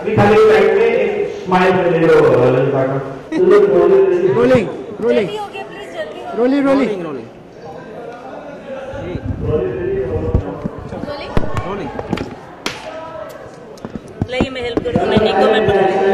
अभी खाली साइड में एक स्माइल ले लो ललित का rolling rolling rolling rolling rolling please जल्दी रोलिंग रोलिंग रोलिंग लाइए मैं हेल्प कर मैं निको मैं पकड़